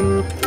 Thank.